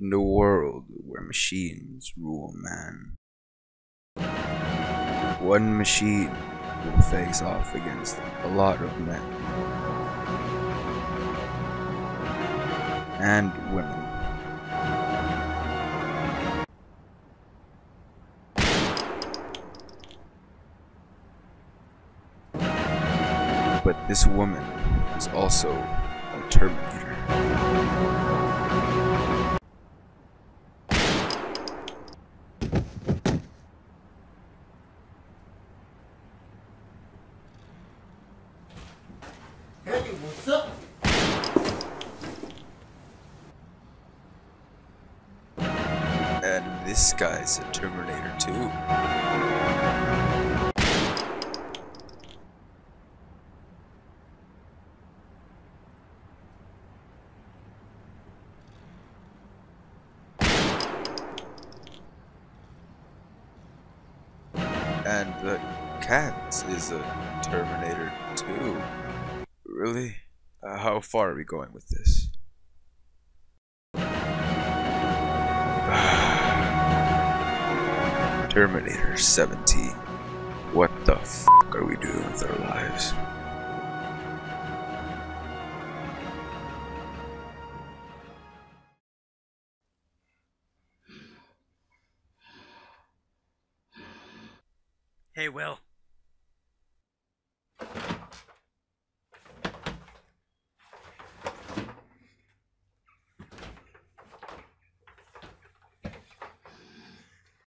In the world where machines rule man, one machine will face off against a lot of men and women. But this woman is also a Terminator. Hey, what's up? And this guy's a Terminator too. And the cat is a Terminator too. Really? Uh, how far are we going with this? Terminator 17. What the f are we doing with our lives? Hey, Will.